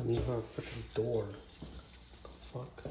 I need a freaking door. Fuck.